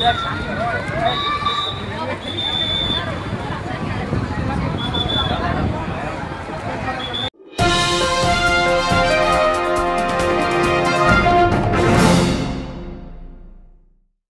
Next.